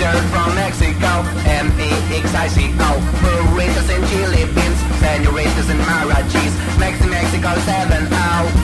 stranger from Mexico, M-E-X-I-C-O. Burritos and chili beans, senoritas and mariachis, Mexi-Mexico 7-0.